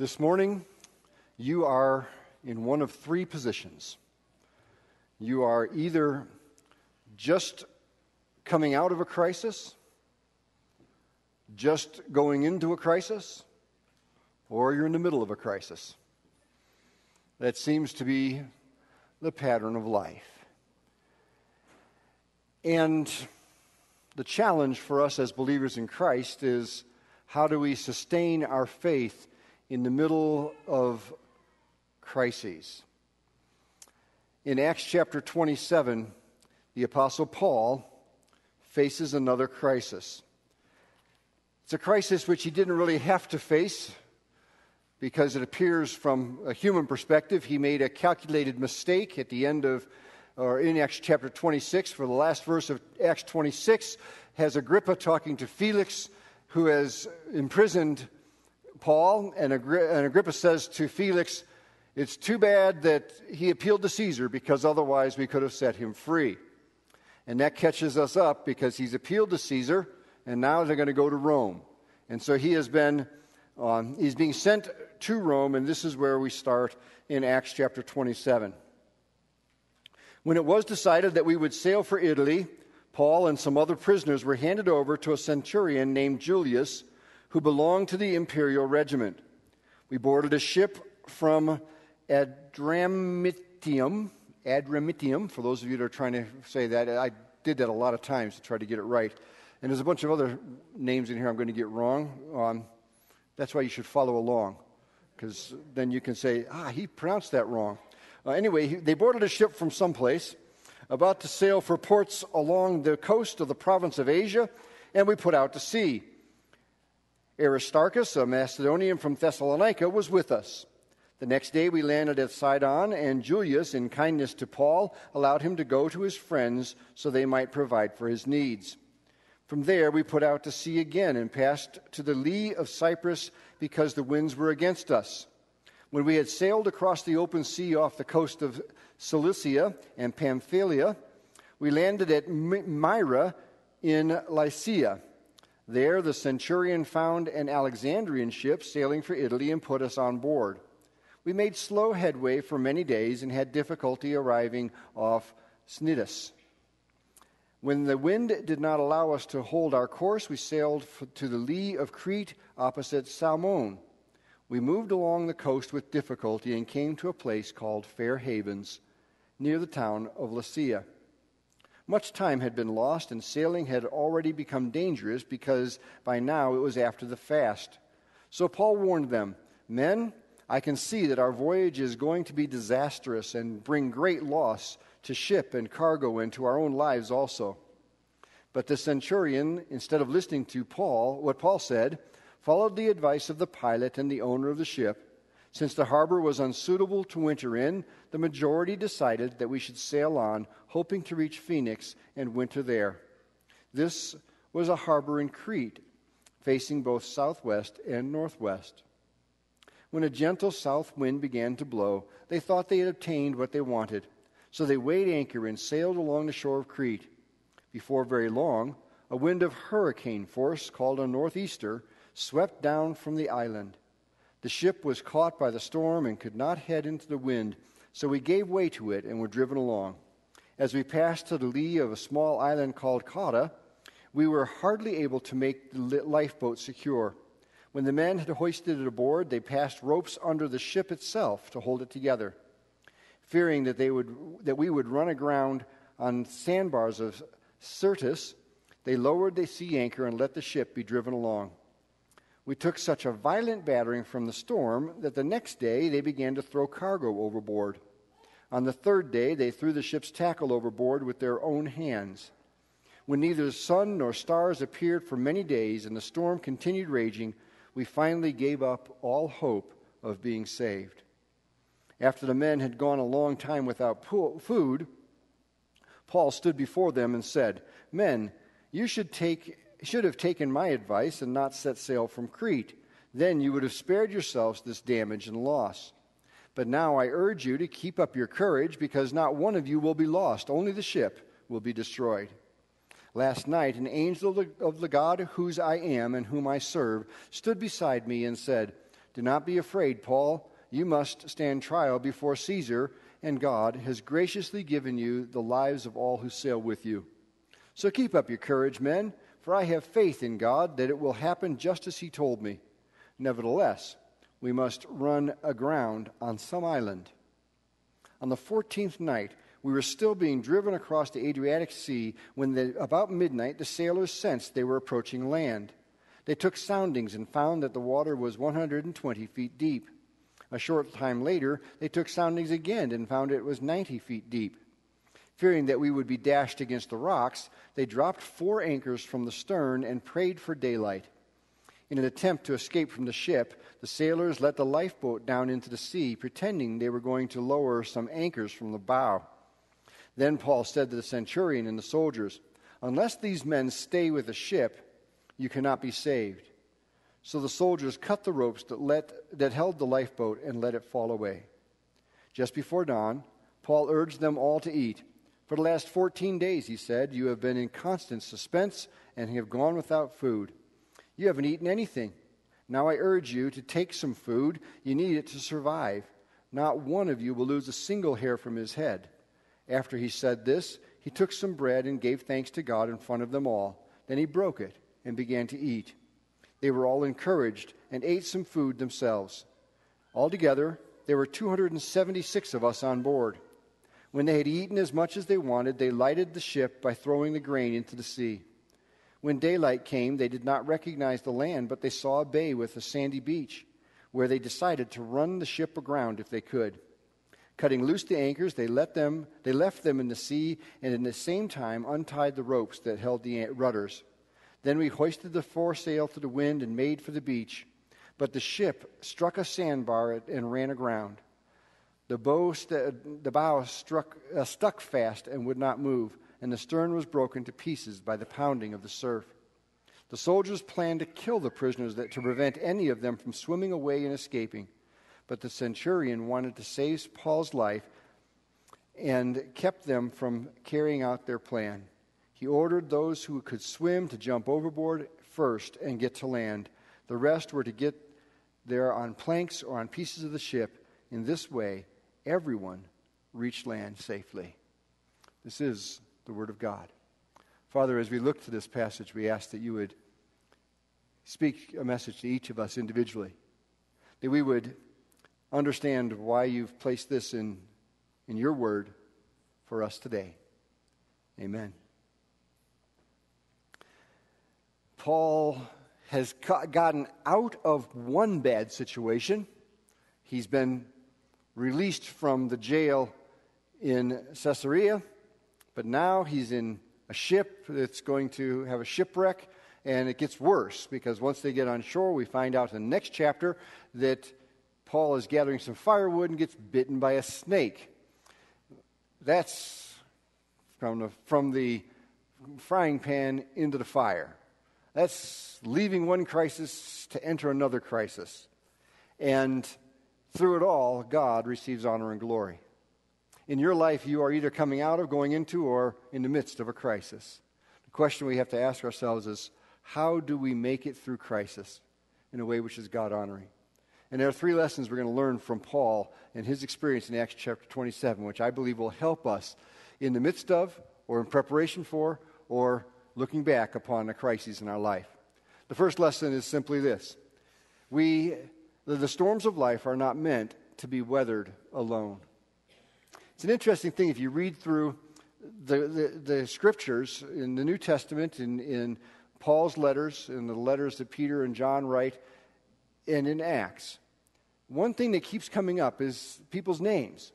This morning, you are in one of three positions. You are either just coming out of a crisis, just going into a crisis, or you're in the middle of a crisis. That seems to be the pattern of life. And the challenge for us as believers in Christ is how do we sustain our faith in the middle of crises? In Acts chapter 27, the Apostle Paul faces another crisis. It's a crisis which he didn't really have to face because it appears from a human perspective he made a calculated mistake at the end of or in Acts chapter 26 for the last verse of Acts 26 has Agrippa talking to Felix who has imprisoned Paul and, Agrippa says to Felix it's too bad that he appealed to Caesar because otherwise we could have set him free. And that catches us up because he's appealed to Caesar and now they're going to go to Rome. And so he has been um, he's being sent to Rome, and this is where we start in Acts chapter 27. When it was decided that we would sail for Italy, Paul and some other prisoners were handed over to a centurion named Julius, who belonged to the imperial regiment. We boarded a ship from Adramyttium, Adramyttium, for those of you that are trying to say that. I did that a lot of times to try to get it right. And there's a bunch of other names in here I'm going to get wrong. Um, that's why you should follow along, because then you can say, ah, he pronounced that wrong. Uh, anyway, he, they boarded a ship from someplace, about to sail for ports along the coast of the province of Asia, and we put out to sea. Aristarchus, a Macedonian from Thessalonica, was with us. The next day we landed at Sidon, and Julius, in kindness to Paul, allowed him to go to his friends so they might provide for his needs. From there, we put out to sea again and passed to the lee of Cyprus because the winds were against us. When we had sailed across the open sea off the coast of Cilicia and Pamphylia, we landed at Myra in Lycia. There, the centurion found an Alexandrian ship sailing for Italy and put us on board. We made slow headway for many days and had difficulty arriving off Cnidus. When the wind did not allow us to hold our course, we sailed to the lee of Crete opposite Salmone. We moved along the coast with difficulty and came to a place called Fair Havens, near the town of Lasea. Much time had been lost, and sailing had already become dangerous because by now it was after the fast. So Paul warned them Men, I can see that our voyage is going to be disastrous and bring great loss to ship and cargo and to our own lives also. But the centurion, instead of listening to Paul, what Paul said, followed the advice of the pilot and the owner of the ship. Since the harbor was unsuitable to winter in, the majority decided that we should sail on, hoping to reach Phoenix and winter there. This was a harbor in Crete, facing both southwest and northwest. When a gentle south wind began to blow, they thought they had obtained what they wanted. So they weighed anchor and sailed along the shore of Crete. Before very long, a wind of hurricane force, called a northeaster, swept down from the island. The ship was caught by the storm and could not head into the wind, so we gave way to it and were driven along. As we passed to the lee of a small island called Cauda, we were hardly able to make the lifeboat secure. When the men had hoisted it aboard, they passed ropes under the ship itself to hold it together fearing that, they would, that we would run aground on sandbars of Syrtis, they lowered the sea anchor and let the ship be driven along. We took such a violent battering from the storm that the next day they began to throw cargo overboard. On the third day, they threw the ship's tackle overboard with their own hands. When neither sun nor stars appeared for many days and the storm continued raging, we finally gave up all hope of being saved. After the men had gone a long time without food, Paul stood before them and said, Men, you should, take, should have taken my advice and not set sail from Crete. Then you would have spared yourselves this damage and loss. But now I urge you to keep up your courage, because not one of you will be lost, only the ship will be destroyed. Last night, an angel of the God whose I am and whom I serve stood beside me and said, Do not be afraid, Paul. You must stand trial before Caesar, and God has graciously given you the lives of all who sail with you. So keep up your courage, men, for I have faith in God that it will happen just as He told me. Nevertheless, we must run aground on some island. On the 14th night, we were still being driven across the Adriatic Sea when, the, about midnight, the sailors sensed they were approaching land. They took soundings and found that the water was 120 feet deep. A short time later, they took soundings again and found it was 90 feet deep. Fearing that we would be dashed against the rocks, they dropped four anchors from the stern and prayed for daylight. In an attempt to escape from the ship, the sailors let the lifeboat down into the sea, pretending they were going to lower some anchors from the bow. Then Paul said to the centurion and the soldiers, Unless these men stay with the ship, you cannot be saved. So the soldiers cut the ropes that, let, that held the lifeboat and let it fall away. Just before dawn, Paul urged them all to eat. For the last 14 days, he said, you have been in constant suspense and have gone without food. You haven't eaten anything. Now I urge you to take some food. You need it to survive. Not one of you will lose a single hair from his head. After he said this, he took some bread and gave thanks to God in front of them all. Then he broke it and began to eat. They were all encouraged and ate some food themselves. Altogether, there were 276 of us on board. When they had eaten as much as they wanted, they lighted the ship by throwing the grain into the sea. When daylight came, they did not recognize the land, but they saw a bay with a sandy beach, where they decided to run the ship aground if they could. Cutting loose the anchors, they, let them, they left them in the sea, and in the same time untied the ropes that held the rudders. Then we hoisted the foresail to the wind and made for the beach. But the ship struck a sandbar and ran aground. The bow, st- the bow struck, uh, stuck fast and would not move, and the stern was broken to pieces by the pounding of the surf. The soldiers planned to kill the prisoners that, to prevent any of them from swimming away and escaping. But the centurion wanted to save Paul's life and kept them from carrying out their plan. He ordered those who could swim to jump overboard first and get to land. The rest were to get there on planks or on pieces of the ship. In this way, everyone reached land safely. This is the Word of God. Father, as we look to this passage, we ask that you would speak a message to each of us individually, that we would understand why you've placed this in, in your Word for us today. Amen. Paul has gotten out of one bad situation. He's been released from the jail in Caesarea, but now he's in a ship that's going to have a shipwreck, and it gets worse because once they get on shore, we find out in the next chapter that Paul is gathering some firewood and gets bitten by a snake. That's from the, from the frying pan into the fire. That's leaving one crisis to enter another crisis. And through it all, God receives honor and glory. In your life, you are either coming out of, going into, or in the midst of a crisis. The question we have to ask ourselves is how do we make it through crisis in a way which is God honoring? And there are three lessons we're going to learn from Paul and his experience in Acts chapter 27, which I believe will help us in the midst of, or in preparation for, or looking back upon a crisis in our life. The first lesson is simply this we, the storms of life are not meant to be weathered alone. It's an interesting thing if you read through the, the, the scriptures in the New Testament, in, in Paul's letters, in the letters that Peter and John write, and in Acts. One thing that keeps coming up is people's names.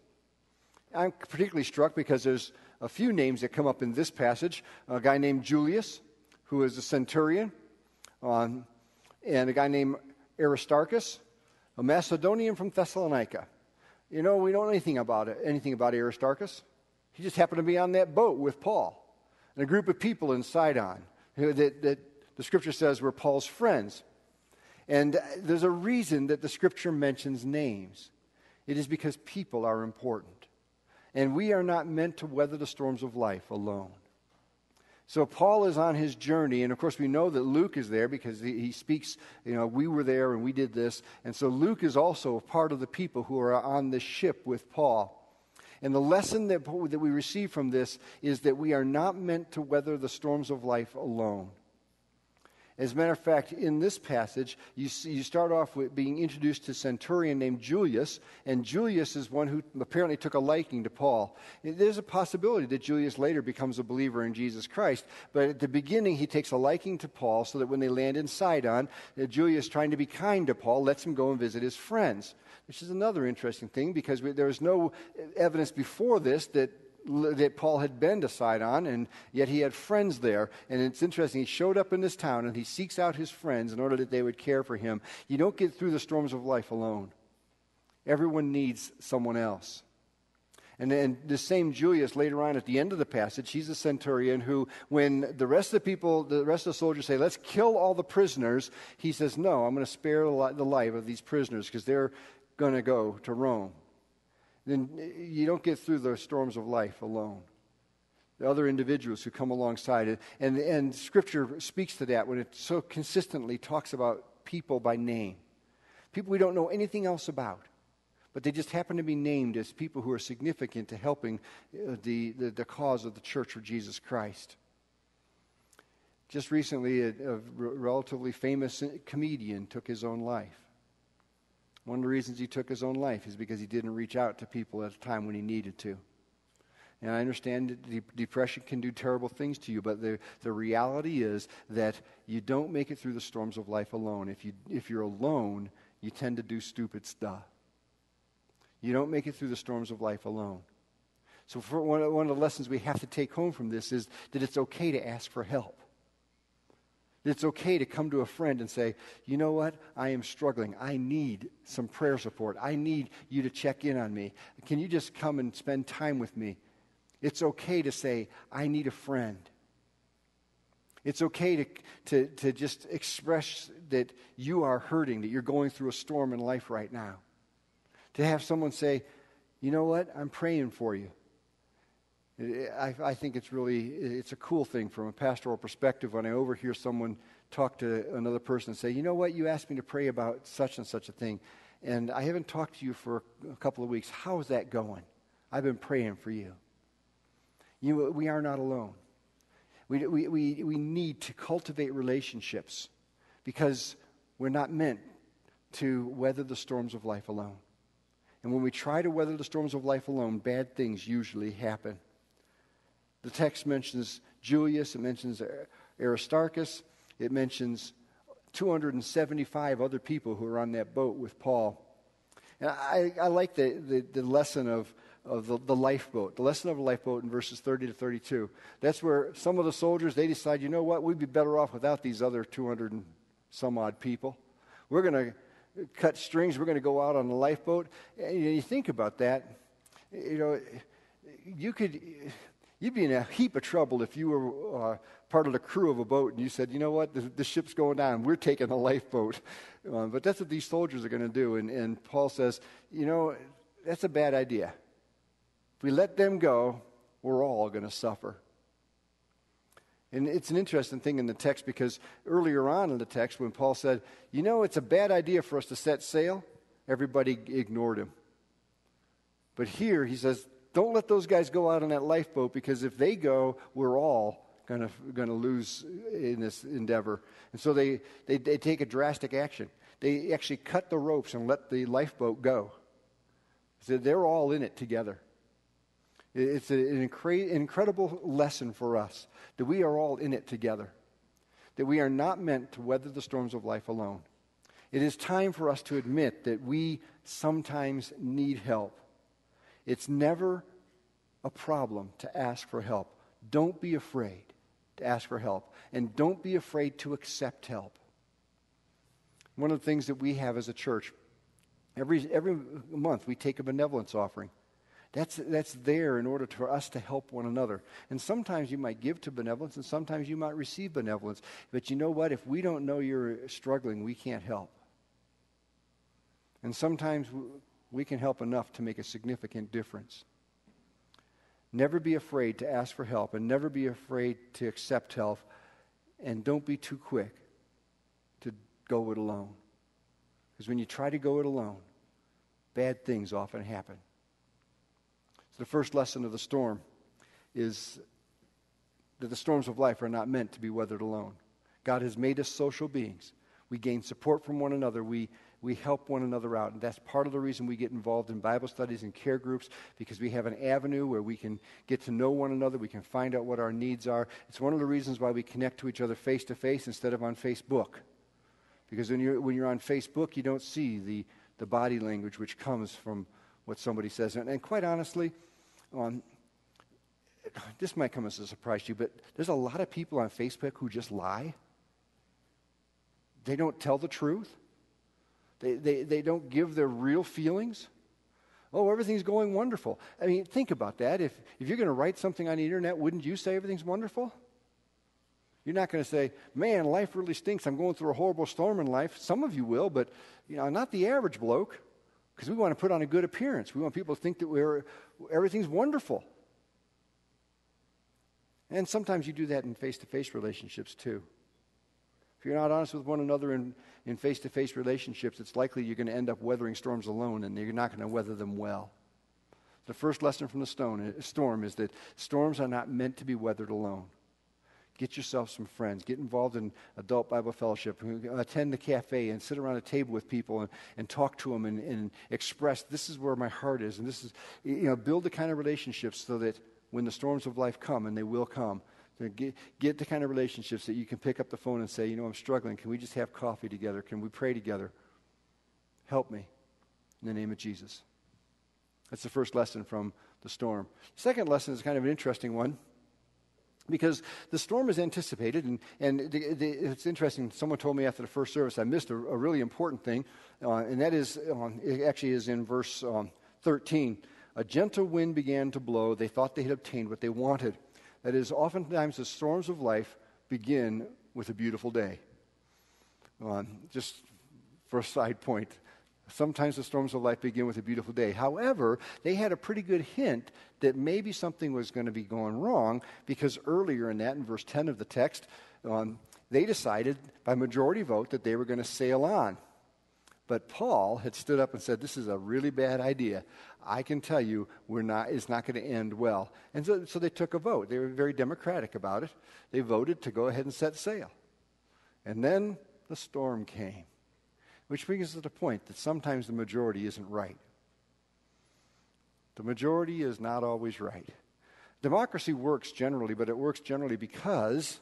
I'm particularly struck because there's a few names that come up in this passage a guy named Julius, who is a centurion, um, and a guy named Aristarchus, a Macedonian from Thessalonica. You know, we don't know anything about it, anything about Aristarchus. He just happened to be on that boat with Paul and a group of people in Sidon that, that the scripture says were Paul's friends. And there's a reason that the scripture mentions names. It is because people are important. And we are not meant to weather the storms of life alone. So Paul is on his journey, and of course we know that Luke is there because he, he, speaks, you know, we were there and we did this. And so Luke is also a part of the people who are on this ship with Paul. And the lesson that, that we receive from this is that we are not meant to weather the storms of life alone. As a matter of fact, in this passage, you, see, you start off with being introduced to a centurion named Julius, and Julius is one who apparently took a liking to Paul. There's a possibility that Julius later becomes a believer in Jesus Christ, but at the beginning, he takes a liking to Paul so that when they land in Sidon, uh, Julius, trying to be kind to Paul, lets him go and visit his friends. Which is another interesting thing because there was no evidence before this that that Paul had been to Sidon, and yet he had friends there. And it's interesting, he showed up in this town and he seeks out his friends in order that they would care for him. You don't get through the storms of life alone, everyone needs someone else. And then the same Julius, later on at the end of the passage, he's a centurion who, when the rest of the people, the rest of the soldiers say, let's kill all the prisoners, he says, no, I'm going to spare the life of these prisoners because they're going to go to Rome then you don't get through the storms of life alone. The other individuals who come alongside it. And, and Scripture speaks to that when it so consistently talks about people by name. People we don't know anything else about, but they just happen to be named as people who are significant to helping uh, the, the, the cause of the church of Jesus Christ. Just recently, a, a relatively famous comedian took his own life. One of the reasons he took his own life is because he didn't reach out to people at a time when he needed to. And I understand that depression can do terrible things to you, but the, the reality is that you don't make it through the storms of life alone. If, you, if you're alone, you tend to do stupid stuff. You don't make it through the storms of life alone. So, one, one of the lessons we have to take home from this is that it's okay to ask for help. It's okay to come to a friend and say, you know what? I am struggling. I need some prayer support. I need you to check in on me. Can you just come and spend time with me? It's okay to say, I need a friend. It's okay to, to, to just express that you are hurting, that you're going through a storm in life right now. To have someone say, you know what? I'm praying for you. I, I, think it's really it's a cool thing from a pastoral perspective when I overhear someone talk to another person and say, you know what, you asked me to pray about such and such a thing, and I haven't talked to you for a couple of weeks. How is that going? I've been praying for you. You, we are not alone. We, we, we, we need to cultivate relationships because we're not meant to weather the storms of life alone. And when we try to weather the storms of life alone, bad things usually happen. The text mentions Julius, it mentions Aristarchus, it mentions 275 other people who are on that boat with Paul. And I, I like the, the, the, lesson of, of the, the lifeboat, the lesson of a lifeboat in verses 30 to 32. That's where some of the soldiers, they decide, you know what, we'd be better off without these other 200 and some odd people. We're going to cut strings, we're going to go out on the lifeboat. And you think about that, you know, you could You'd be in a heap of trouble if you were uh, part of the crew of a boat and you said, you know what, the, the ship's going down. We're taking a lifeboat. Um, but that's what these soldiers are going to do. And, and Paul says, you know, that's a bad idea. If we let them go, we're all going to suffer. And it's an interesting thing in the text because earlier on in the text, when Paul said, you know, it's a bad idea for us to set sail, everybody ignored him. But here he says, don't let those guys go out on that lifeboat because if they go, we're all going to going to lose in this endeavor. And so they, they, they take a drastic action. They actually cut the ropes and let the lifeboat go. So they're all in it together. It's an incre- incredible lesson for us that we are all in it together, that we are not meant to weather the storms of life alone. It is time for us to admit that we sometimes need help. It's never a problem to ask for help. Don't be afraid to ask for help. And don't be afraid to accept help. One of the things that we have as a church, every, every month we take a benevolence offering. That's, that's there in order for us to help one another. And sometimes you might give to benevolence, and sometimes you might receive benevolence. But you know what? If we don't know you're struggling, we can't help. And sometimes we can help enough to make a significant difference. Never be afraid to ask for help and never be afraid to accept help. And don't be too quick to go it alone. Because when you try to go it alone, bad things often happen. So the first lesson of the storm is that the storms of life are not meant to be weathered alone. God has made us social beings. We gain support from one another. We, we help one another out. And that's part of the reason we get involved in Bible studies and care groups because we have an avenue where we can get to know one another. We can find out what our needs are. It's one of the reasons why we connect to each other face to face instead of on Facebook. Because when you're, when you're on Facebook, you don't see the, the body language which comes from what somebody says. And, and quite honestly, um, this might come as a surprise to you, but there's a lot of people on Facebook who just lie. They don't tell the truth. They, they, they don't give their real feelings. Oh, everything's going wonderful. I mean, think about that. If, if you're going to write something on the internet, wouldn't you say everything's wonderful? You're not going to say, man, life really stinks. I'm going through a horrible storm in life. Some of you will, but you know, not the average bloke, because we want to put on a good appearance. We want people to think that we're, everything's wonderful. And sometimes you do that in face to face relationships too. If you're not honest with one another in face to face relationships, it's likely you're going to end up weathering storms alone and you're not going to weather them well. The first lesson from the stone, uh, storm is that storms are not meant to be weathered alone. Get yourself some friends. Get involved in adult Bible fellowship. Attend the cafe and sit around a table with people and, and talk to them and, and express this is where my heart is. And this is, you know, build the kind of relationships so that when the storms of life come, and they will come, get, get the kind of relationships that you can pick up the phone and say, you know, I'm struggling. Can we just have coffee together? Can we pray together? Help me in the name of Jesus. That's the first lesson from the storm. Second lesson is kind of an interesting one because the storm is anticipated. And, and the, the, it's interesting. Someone told me after the first service I missed a, a really important thing, uh, and that is, um, it actually is in verse um, 13. A gentle wind began to blow. They thought they had obtained what they wanted. That is, oftentimes the storms of life begin with a beautiful day. Uh, just for a side point, sometimes the storms of life begin with a beautiful day. However, they had a pretty good hint that maybe something was going to be going wrong because earlier in that, in verse 10 of the text, um, they decided by majority vote that they were going to sail on. But Paul had stood up and said, This is a really bad idea. I can tell you we're not, it's not going to end well. And so, so they took a vote. They were very democratic about it. They voted to go ahead and set sail. And then the storm came, which brings us to the point that sometimes the majority isn't right. The majority is not always right. Democracy works generally, but it works generally because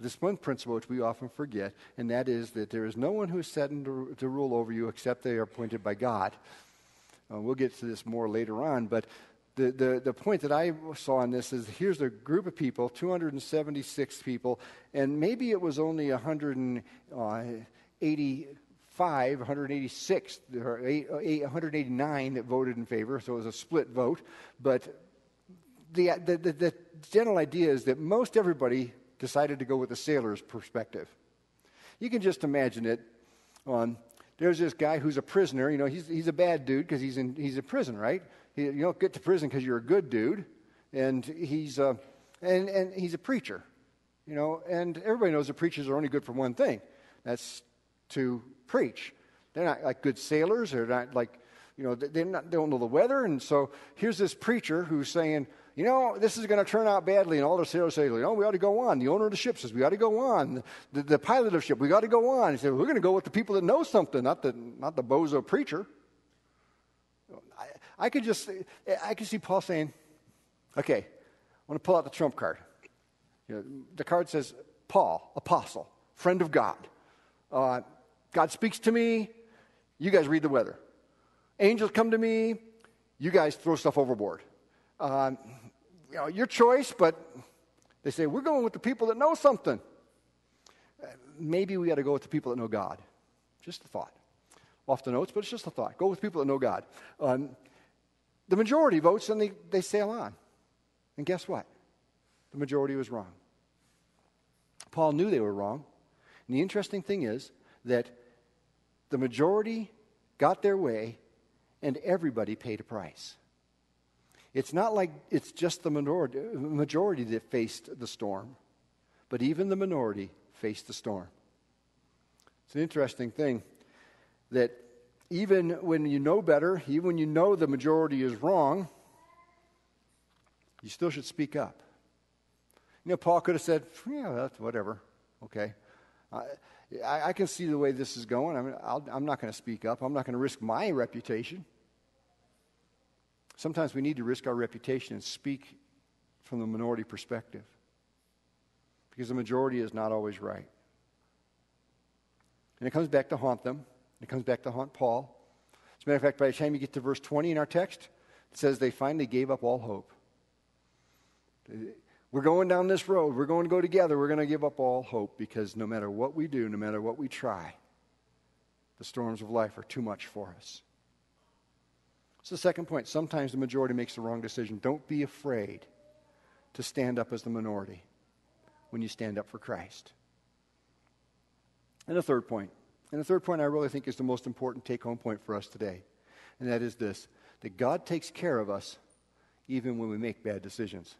this one principle which we often forget, and that is that there is no one who is set to, to rule over you except they are appointed by God. Uh, we'll get to this more later on, but the, the, the point that I saw in this is here's a group of people, 276 people, and maybe it was only 185, 186, or 189 that voted in favor, so it was a split vote. But the, the, the, the general idea is that most everybody decided to go with the sailor's perspective. You can just imagine it. On there's this guy who's a prisoner. You know, he's, he's a bad dude because he's in he's in prison, right? He, you don't get to prison because you're a good dude, and he's uh, and and he's a preacher. You know, and everybody knows that preachers are only good for one thing. That's to preach. They're not like good sailors. They're not like you know they, not, they don't know the weather. And so here's this preacher who's saying, you know, this is going to turn out badly. And all the sailors say, you know, we ought to go on. The owner of the ship says, we ought to go on. The, the pilot of the ship, we got to go on. He said, we're going to go with the people that know something, not the, not the bozo preacher. I, I could just, I could see Paul saying, okay, I want to pull out the trump card. You know, the card says, Paul, apostle, friend of God. Uh, God speaks to me. You guys read the weather. Angels come to me. You guys throw stuff overboard. Uh, you know, your choice, but they say, we're going with the people that know something. Maybe we got to go with the people that know God. Just a thought. Off the notes, but it's just a thought. Go with people that know God. Um, the majority votes and they, they sail on. And guess what? The majority was wrong. Paul knew they were wrong. And the interesting thing is that the majority got their way and everybody paid a price. It's not like it's just the minority, majority that faced the storm, but even the minority faced the storm. It's an interesting thing that even when you know better, even when you know the majority is wrong, you still should speak up. You know, Paul could have said, yeah, that's whatever. Okay. I, I, can see the way this is going. I mean, i am not going to speak up. I'm not going to risk my reputation. Sometimes we need to risk our reputation and speak from the minority perspective because the majority is not always right. And it comes back to haunt them. It comes back to haunt Paul. As a matter of fact, by the time you get to verse 20 in our text, it says they finally gave up all hope. We're going down this road. We're going to go together. We're going to give up all hope because no matter what we do, no matter what we try, the storms of life are too much for us. So, the second point sometimes the majority makes the wrong decision. Don't be afraid to stand up as the minority when you stand up for Christ. And the third point, and the third point I really think is the most important take home point for us today, and that is this that God takes care of us even when we make bad decisions.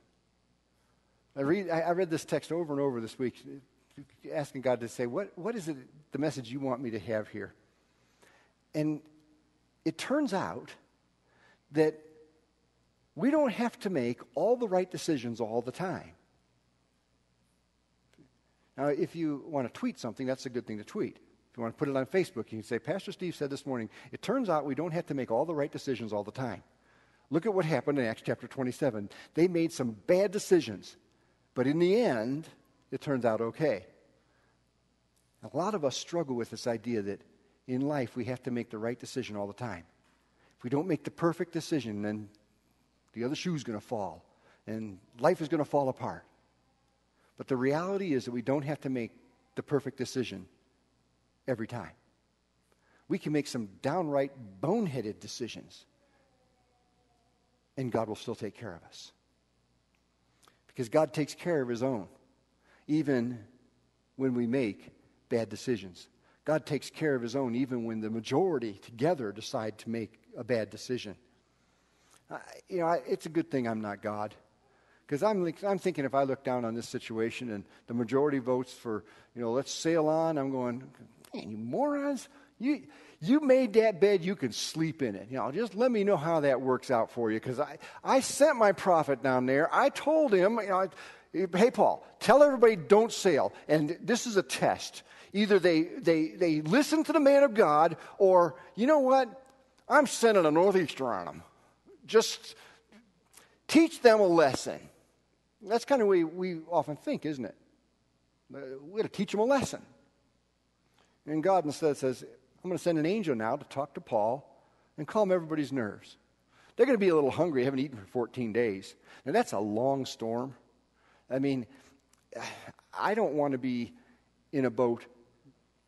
I, read, I read this text over and over this week, asking God to say, what, what is it, the message you want me to have here? And it turns out that we don't have to make all the right decisions all the time. Now, if you want to tweet something, that's a good thing to tweet. If you want to put it on Facebook, you can say, Pastor Steve said this morning, it turns out we don't have to make all the right decisions all the time. Look at what happened in Acts chapter 27. They made some bad decisions but in the end, it turns out okay. A lot of us struggle with this idea that in life we have to make the right decision all the time. If we don't make the perfect decision, then the other shoe's going to fall and life is going to fall apart. But the reality is that we don't have to make the perfect decision every time. We can make some downright boneheaded decisions, and God will still take care of us because God takes care of his own, even when we make bad decisions. God takes care of his own, even when the majority together decide to make a bad decision. I, you know, I, it's a good thing I'm not God. Because I'm, I'm thinking if I look down on this situation and the majority votes for, you know, let's sail on, I'm going, man, you morons. You, you made that bed, you can sleep in it. You know, just let me know how that works out for you because I, I sent my prophet down there. I told him, you know, hey, Paul, tell everybody don't sail. And this is a test. Either they, they, they listen to the man of God or, you know what? I'm sending a northeaster on them. Just teach them a lesson. That's kind of the way we often think, isn't it? Uh, we got to teach them a lesson. And God instead says, I'm going to send an angel now to talk to Paul and calm everybody's nerves. They're going to be a little hungry, haven't eaten for 14 days. Now, that's a long storm. I mean, I don't want to be in a boat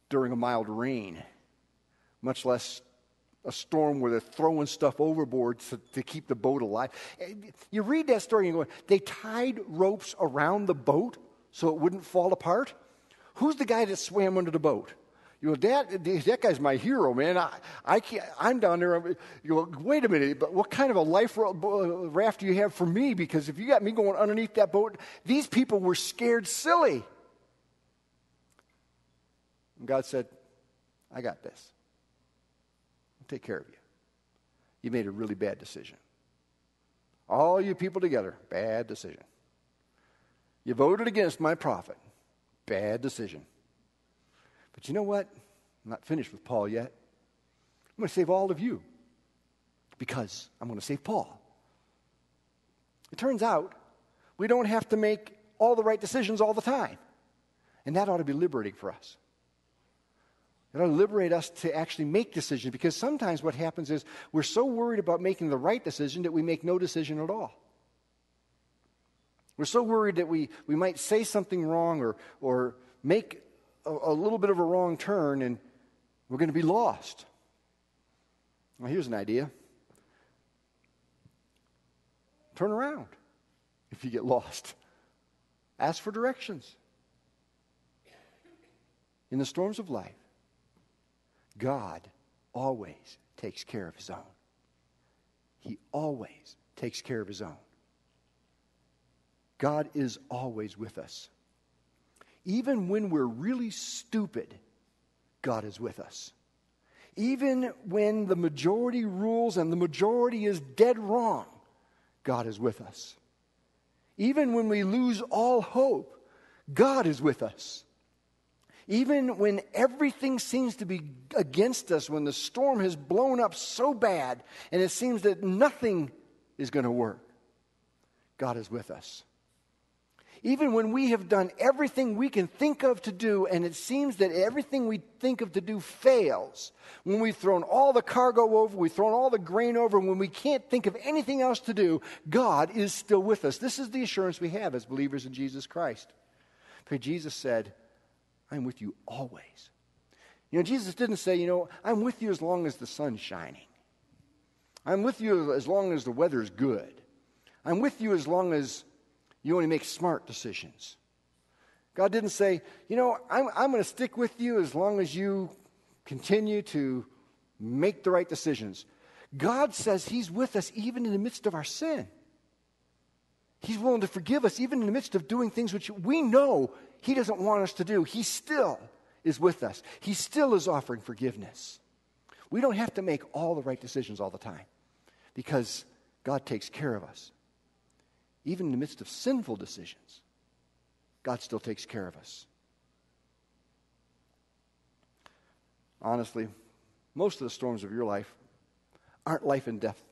during a mild rain, much less a storm where they're throwing stuff overboard to, to keep the boat alive. Eh, you read that story and you go, they tied ropes around the boat so it wouldn't fall apart? Who's the guy that swam under the boat? You know, that, that guy's my hero, man. I, I can't, I'm down there. You go, wait a minute, but what kind of a life raft do you have for me? Because if you got me going underneath that boat, these people were scared silly. And God said, I got this. Take care of you. You made a really bad decision. All you people together, bad decision. You voted against my prophet, bad decision. But you know what? I'm not finished with Paul yet. I'm going to save all of you because I'm going to save Paul. It turns out we don't have to make all the right decisions all the time. And that ought to be liberating for us. It ought to liberate us to actually make decisions because sometimes what happens is we're so worried about making the right decision that we make no decision at all. We're so worried that we, we might say something wrong or, or make a, a little bit of a wrong turn and we're going to be lost. Well, here's an idea turn around if you get lost, ask for directions. In the storms of life, God always takes care of his own. He always takes care of his own. God is always with us. Even when we're really stupid, God is with us. Even when the majority rules and the majority is dead wrong, God is with us. Even when we lose all hope, God is with us. Even when everything seems to be against us, when the storm has blown up so bad and it seems that nothing is going to work, God is with us. Even when we have done everything we can think of to do, and it seems that everything we think of to do fails, when we've thrown all the cargo over, we've thrown all the grain over, and when we can't think of anything else to do, God is still with us. This is the assurance we have as believers in Jesus Christ. For Jesus said, I'm with you always. You know, Jesus didn't say, you know, I'm with you as long as the sun's shining. I'm with you as long as the weather's good. I'm with you as long as you only make smart decisions. God didn't say, you know, I'm, I'm going to stick with you as long as you continue to make the right decisions. God says He's with us even in the midst of our sin. He's willing to forgive us even in the midst of doing things which we know He doesn't want us to do. He still is with us, He still is offering forgiveness. We don't have to make all the right decisions all the time because God takes care of us even in the midst of sinful decisions, God still takes care of us. Honestly, most of the storms of your life aren't life and death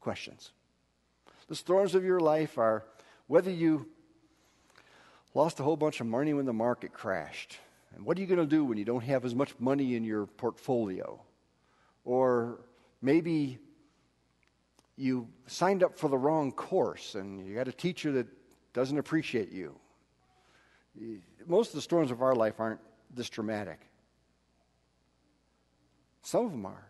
questions. The storms of your life are whether you lost a whole bunch of money when the market crashed, and what are you going to do when you don't have as much money in your portfolio? Or maybe you signed up for the wrong course and you got a teacher that doesn't appreciate you. Most of the storms of our life aren't this dramatic. Some of them are.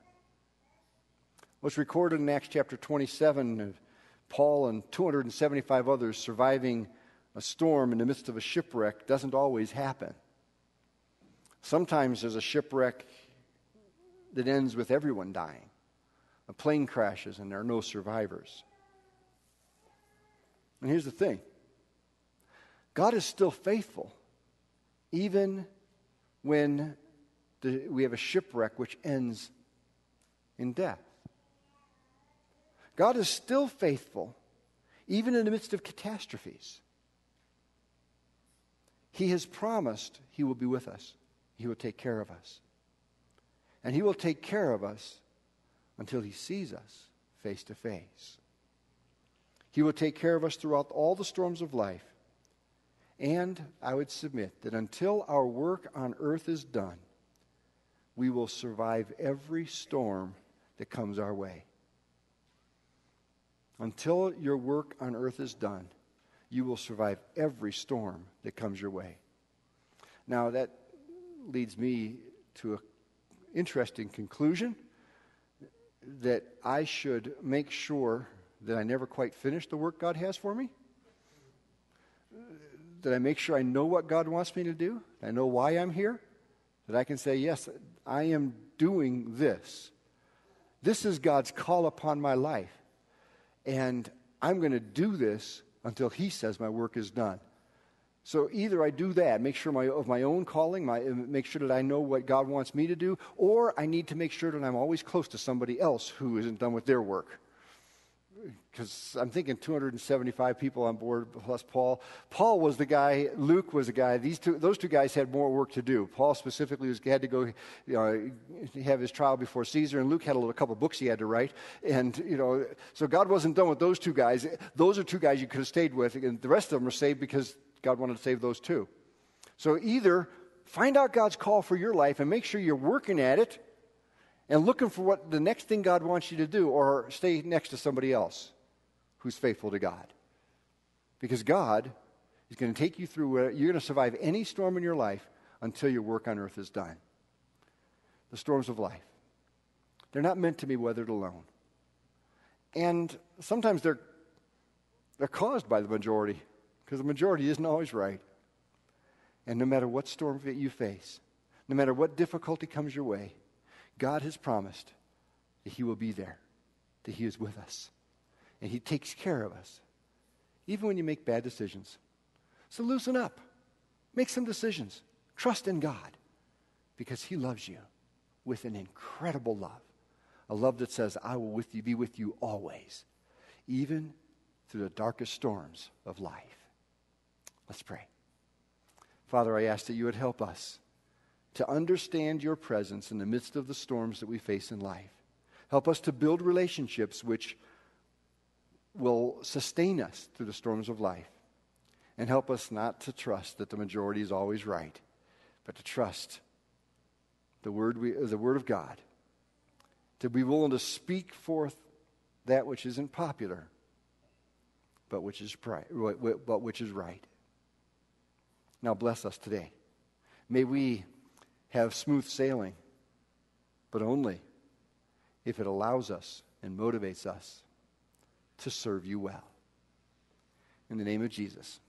What's recorded in Acts chapter 27 of Paul and 275 others surviving a storm in the midst of a shipwreck doesn't always happen. Sometimes there's a shipwreck that ends with everyone dying a plane crashes and there are no survivors. And here's the thing God is still faithful, even when the, we have a shipwreck which ends in death. God is still faithful, even in the midst of catastrophes. He has promised He will be with us, He will take care of us. And He will take care of us until he sees us face to face. He will take care of us throughout all the storms of life. And I would submit that until our work on earth is done, we will survive every storm that comes our way. Until your work on earth is done, you will survive every storm that comes your way. Now, that leads me to an interesting conclusion that I should make sure that I never quite finish the work God has for me? That I make sure I know what God wants me to do? I know why I'm here? That I can say, yes, I am doing this. This is God's call upon my life. And I'm going to do this until He says my work is done. So either I do that, make sure my, of my own calling, my, make sure that I know what God wants me to do, or I need to make sure that I'm always close to somebody else who isn't done with their work. Because I'm thinking 275 people on board plus Paul. Paul was the guy. Luke was the guy. These two, those two guys had more work to do. Paul specifically was, had to go, you know, have his trial before Caesar, and Luke had a little couple books he had to write. And you know, so God wasn't done with those two guys. Those are two guys you could have stayed with, and the rest of them are saved because God wanted to save those two. So either find out God's call for your life and make sure you're working at it and looking for what the next thing God wants you to do, or stay next to somebody else who's faithful to God. Because God is going to take you through, where you're going to survive any storm in your life until your work on earth is done. The storms of life. They're not meant to be weathered alone. And sometimes they're, they're caused by the majority because the majority isn't always right. And no matter what storm you face, no matter what difficulty comes your way, God has promised that He will be there, that He is with us. and He takes care of us, even when you make bad decisions. So loosen up, make some decisions, trust in God, because He loves you with an incredible love. A love that says, I will with you, be with you always, even through the darkest storms of life. Let's pray. Father, I ask that you would help us to understand your presence in the midst of the storms that we face in life. Help us to build relationships which will sustain us through the storms of life. And help us not to trust that the majority is always right, but to trust the word, we, the word of God. To be willing to speak forth that which isn't popular, but which is, pri- but which is right. Now bless us today. May we have smooth sailing, but only if it allows us and motivates us to serve you well. In the name of Jesus.